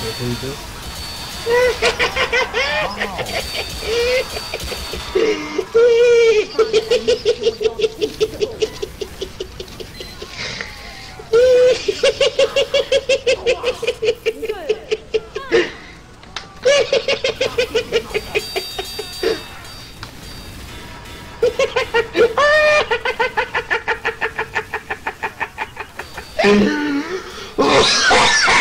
That's what you do? oh.